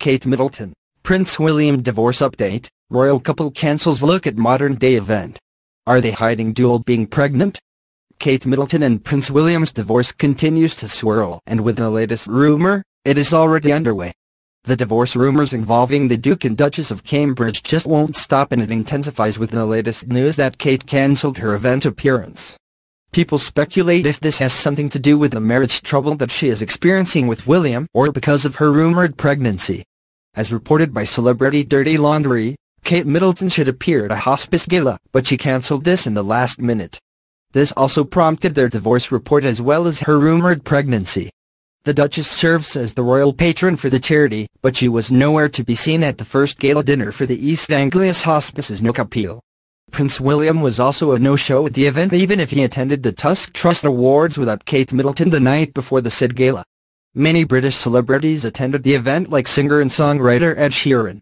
Kate Middleton, Prince William divorce update, royal couple cancels look at modern-day event. Are they hiding dual being pregnant? Kate Middleton and Prince William's divorce continues to swirl and with the latest rumor, it is already underway. The divorce rumors involving the Duke and Duchess of Cambridge just won't stop and it intensifies with the latest news that Kate cancelled her event appearance. People speculate if this has something to do with the marriage trouble that she is experiencing with William or because of her rumored pregnancy. As reported by Celebrity Dirty Laundry, Kate Middleton should appear at a hospice gala, but she cancelled this in the last minute. This also prompted their divorce report as well as her rumored pregnancy. The Duchess serves as the royal patron for the charity, but she was nowhere to be seen at the first gala dinner for the East Anglia's Hospice's Nook Appeal. Prince William was also a no-show at the event even if he attended the Tusk Trust Awards without Kate Middleton the night before the said gala. Many British celebrities attended the event like singer and songwriter Ed Sheeran.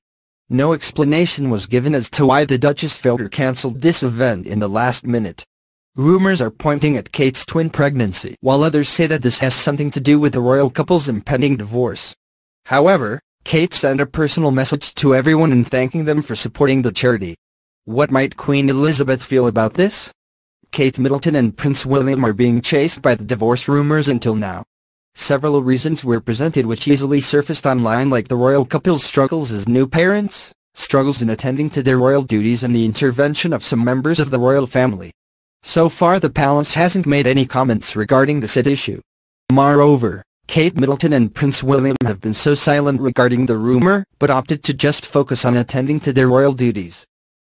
No explanation was given as to why the Duchess failed or cancelled this event in the last minute. Rumors are pointing at Kate's twin pregnancy, while others say that this has something to do with the royal couple's impending divorce. However, Kate sent a personal message to everyone in thanking them for supporting the charity. What might Queen Elizabeth feel about this? Kate Middleton and Prince William are being chased by the divorce rumors until now. Several reasons were presented which easily surfaced online like the royal couple's struggles as new parents, struggles in attending to their royal duties and the intervention of some members of the royal family. So far the palace hasn't made any comments regarding said issue. Moreover, Kate Middleton and Prince William have been so silent regarding the rumor, but opted to just focus on attending to their royal duties.